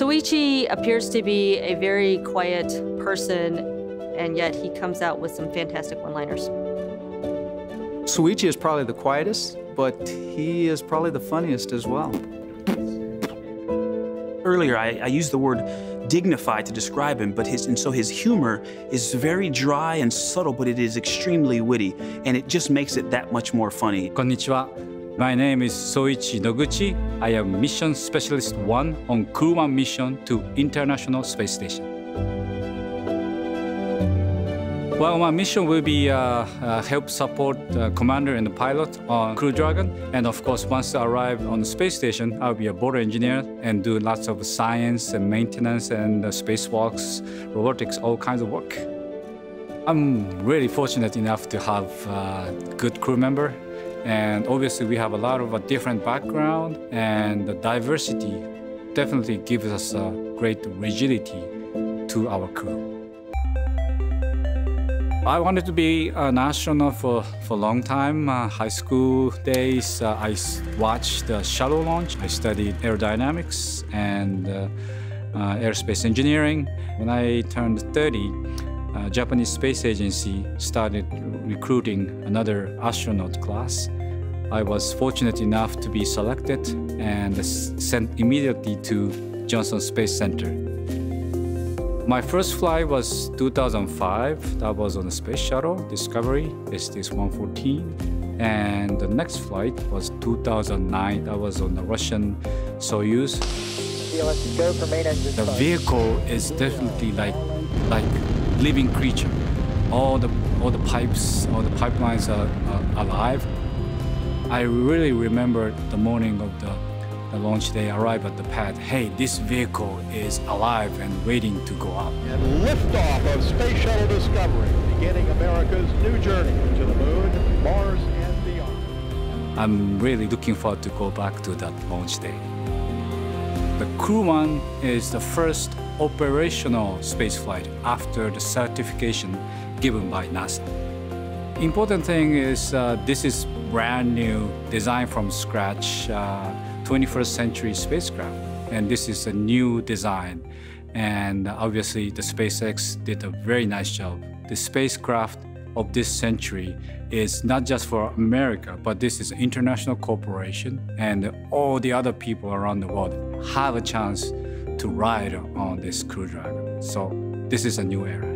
Soichi appears to be a very quiet person, and yet he comes out with some fantastic one-liners. Soichi is probably the quietest, but he is probably the funniest as well. Earlier, I, I used the word dignified to describe him, but his and so his humor is very dry and subtle, but it is extremely witty, and it just makes it that much more funny. Konnichiwa. My name is Soichi Noguchi. I am Mission Specialist 1 on Crew 1 mission to International Space Station. Well, my mission will be uh, uh, help support the commander and the pilot on Crew Dragon. And of course, once I arrive on the space station, I'll be a board engineer and do lots of science and maintenance and uh, spacewalks, robotics, all kinds of work. I'm really fortunate enough to have a good crew member. And obviously, we have a lot of a different background and the diversity definitely gives us a great rigidity to our crew. I wanted to be an astronaut for, for a long time. Uh, high school days, uh, I watched the shuttle launch. I studied aerodynamics and uh, uh aerospace engineering. When I turned 30, uh, Japanese Space Agency started recruiting another astronaut class. I was fortunate enough to be selected and sent immediately to Johnson Space Center. My first flight was 2005. That was on the space shuttle Discovery STS-114. And the next flight was 2009. That was on the Russian Soyuz. The vehicle is definitely like like living creature. All the all the pipes, all the pipelines are, are alive. I really remember the morning of the the launch day arrive at the pad, hey, this vehicle is alive and waiting to go up. And liftoff of Space Shuttle Discovery, beginning America's new journey to the moon, Mars, and beyond. I'm really looking forward to go back to that launch day. The Crew 1 is the first operational spaceflight after the certification given by NASA. Important thing is uh, this is brand new, designed from scratch. Uh, 21st century spacecraft. And this is a new design. And obviously, the SpaceX did a very nice job. The spacecraft of this century is not just for America, but this is an international corporation, and all the other people around the world have a chance to ride on this Crew Dragon. So this is a new era.